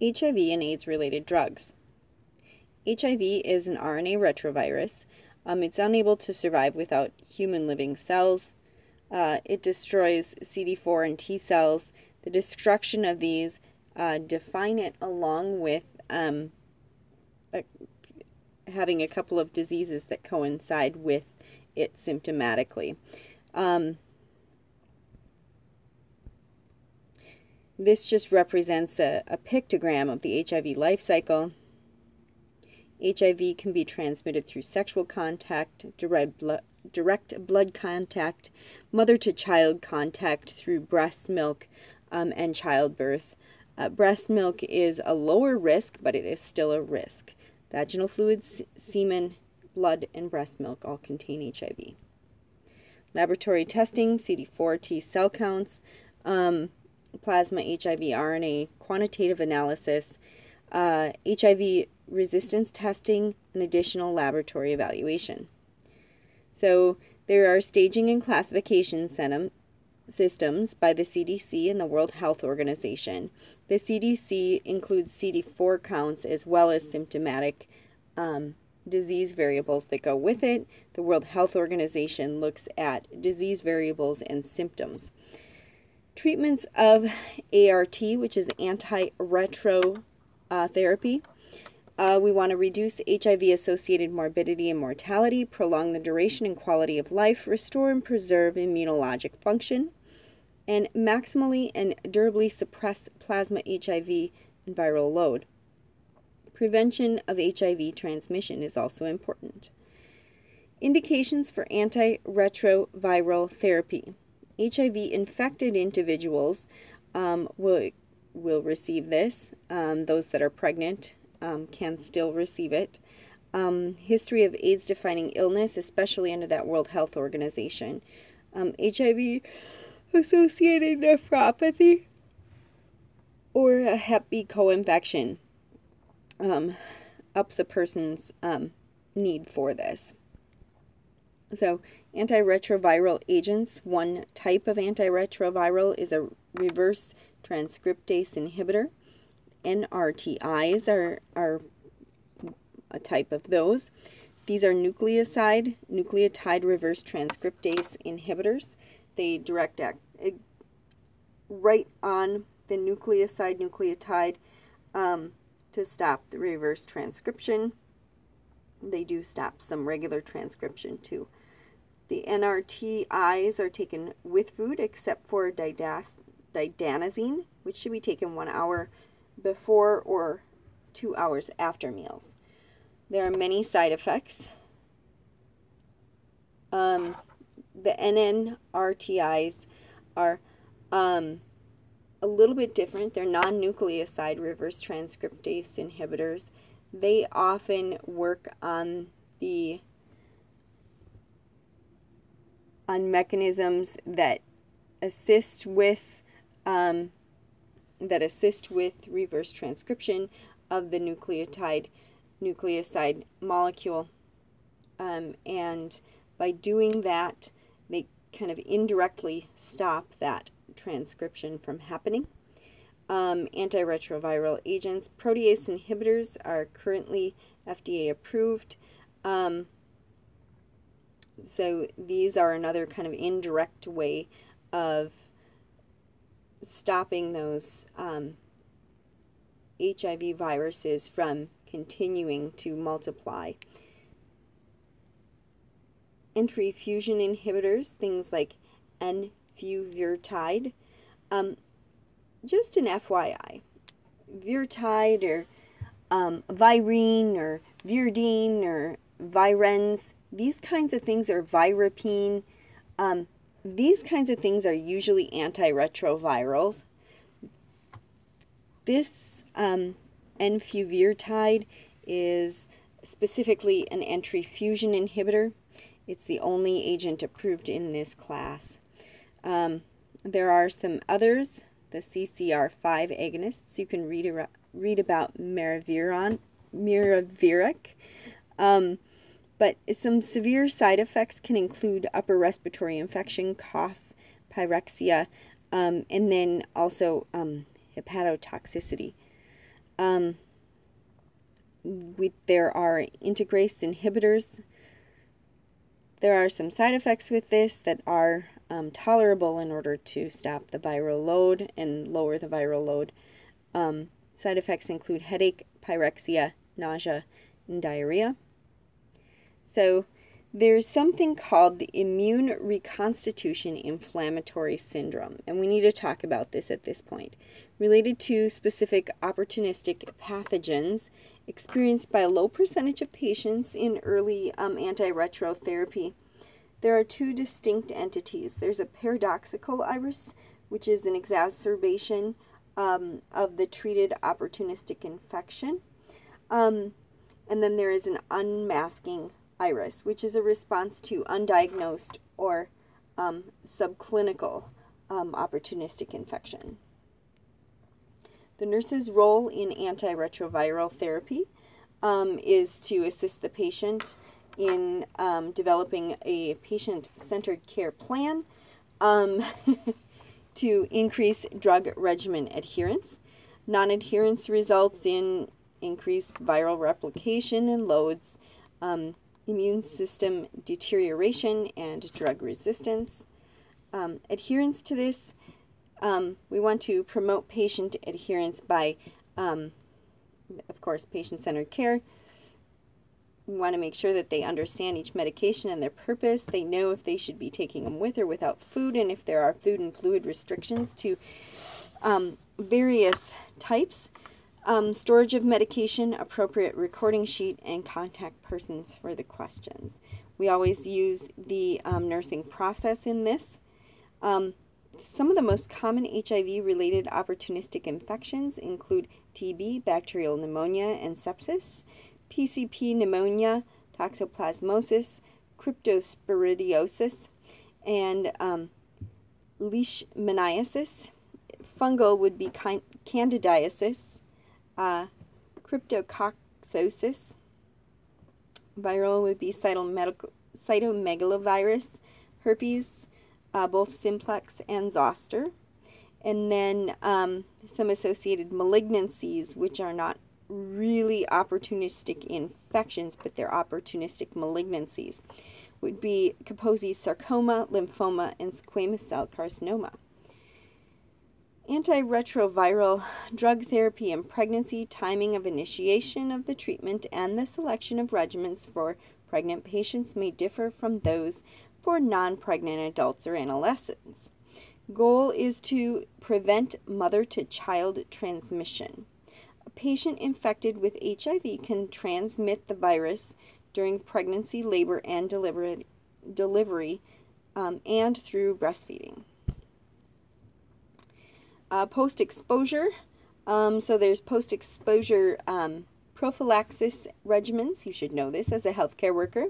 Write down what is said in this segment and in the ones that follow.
HIV and AIDS related drugs. HIV is an RNA retrovirus. Um, it's unable to survive without human living cells. Uh, it destroys CD4 and T cells. The destruction of these uh, define it along with um, a, having a couple of diseases that coincide with it symptomatically. Um, This just represents a, a pictogram of the HIV life cycle. HIV can be transmitted through sexual contact, direct blood, direct blood contact, mother to child contact through breast milk um, and childbirth. Uh, breast milk is a lower risk, but it is still a risk. Vaginal fluids, semen, blood, and breast milk all contain HIV. Laboratory testing, CD4 T cell counts. Um, plasma HIV RNA quantitative analysis, uh, HIV resistance testing, and additional laboratory evaluation. So there are staging and classification systems by the CDC and the World Health Organization. The CDC includes CD4 counts as well as symptomatic um, disease variables that go with it. The World Health Organization looks at disease variables and symptoms. Treatments of ART, which is antiretroviral uh, therapy. Uh, we want to reduce HIV associated morbidity and mortality, prolong the duration and quality of life, restore and preserve immunologic function, and maximally and durably suppress plasma HIV and viral load. Prevention of HIV transmission is also important. Indications for antiretroviral therapy. HIV infected individuals um, will, will receive this. Um, those that are pregnant um, can still receive it. Um, history of AIDS defining illness, especially under that World Health Organization. HIV um, associated nephropathy or a Hep B co infection um, ups a person's need for this. So, antiretroviral agents, one type of antiretroviral is a reverse transcriptase inhibitor. NRTIs are, are a type of those. These are nucleoside, nucleotide reverse transcriptase inhibitors. They direct act right on the nucleoside, nucleotide um, to stop the reverse transcription. They do stop some regular transcription too. The NRTIs are taken with food except for didas- didanosine, which should be taken one hour before or two hours after meals. There are many side effects. Um, the NNRTIs are um, a little bit different. They're non nucleoside reverse transcriptase inhibitors. They often work on the on mechanisms that assist with um, that assist with reverse transcription of the nucleotide nucleoside molecule. Um, and by doing that they kind of indirectly stop that transcription from happening. Um, antiretroviral agents protease inhibitors are currently FDA approved. Um, so these are another kind of indirect way of stopping those um, HIV viruses from continuing to multiply. Entry fusion inhibitors, things like enfuvirtide. Um, just an FYI, Virtide or um, Virene or Virdine or Virens these kinds of things are virapine. Um, these kinds of things are usually antiretrovirals. This um, enfuvirtide is specifically an entry fusion inhibitor. It's the only agent approved in this class. Um, there are some others, the CCR5 agonists. You can read, read about Miraviron, Miraviric. Um, but some severe side effects can include upper respiratory infection, cough, pyrexia, um, and then also um, hepatotoxicity. Um, we, there are integrase inhibitors. There are some side effects with this that are um, tolerable in order to stop the viral load and lower the viral load. Um, side effects include headache, pyrexia, nausea, and diarrhea. So, there's something called the immune reconstitution inflammatory syndrome, and we need to talk about this at this point, related to specific opportunistic pathogens experienced by a low percentage of patients in early um, antiretroviral therapy. There are two distinct entities. There's a paradoxical IRIS, which is an exacerbation um, of the treated opportunistic infection. Um, and then there is an unmasking IRIS, which is a response to undiagnosed or um, subclinical um, opportunistic infection. The nurse's role in antiretroviral therapy um, is to assist the patient in um, developing a patient centered care plan um, to increase drug regimen adherence. Non adherence results in increased viral replication and loads, um, immune system deterioration, and drug resistance. Um, adherence to this, um, we want to promote patient adherence by, um, of course, patient centered care. We want to make sure that they understand each medication and their purpose. They know if they should be taking them with or without food, and if there are food and fluid restrictions to um, various types um, storage of medication, appropriate recording sheet, and contact persons for the questions. We always use the um, nursing process in this. Um, some of the most common HIV related opportunistic infections include TB, bacterial pneumonia, and sepsis, PCP pneumonia, toxoplasmosis, cryptosporidiosis, and um, leishmaniasis. Fungal would be candidiasis, uh, cryptococcosis. Viral would be cytomegalovirus, herpes, uh, both simplex and zoster. And then um, some associated malignancies, which are not really opportunistic infections, but they're opportunistic malignancies, would be Kaposi's sarcoma, lymphoma, and squamous cell carcinoma. Antiretroviral drug therapy in pregnancy, timing of initiation of the treatment, and the selection of regimens for pregnant patients may differ from those for non pregnant adults or adolescents. Goal is to prevent mother to child transmission. A patient infected with HIV can transmit the virus during pregnancy, labor, and delivery, delivery um, and through breastfeeding. Uh, post exposure. Um, so there's post exposure um, prophylaxis regimens. You should know this as a healthcare worker.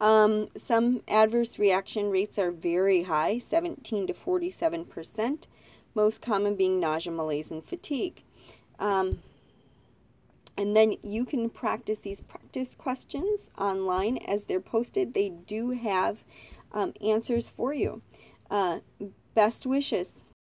Um, some adverse reaction rates are very high, 17 to 47 percent. Most common being nausea, malaise, and fatigue. Um, and then you can practice these practice questions online as they're posted. They do have um, answers for you. Uh, best wishes.